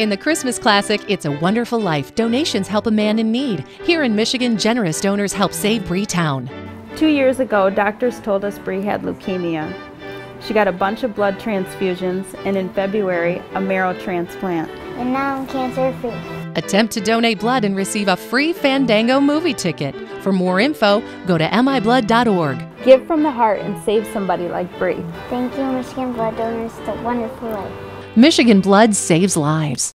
In the Christmas classic, It's a Wonderful Life, donations help a man in need. Here in Michigan, generous donors help save Bree Town. Two years ago, doctors told us Bree had leukemia. She got a bunch of blood transfusions and in February, a marrow transplant. And now I'm cancer free. Attempt to donate blood and receive a free Fandango movie ticket. For more info, go to miblood.org. Give from the heart and save somebody like Bree. Thank you, Michigan Blood Donors. It's wonderful life. Michigan Blood saves lives.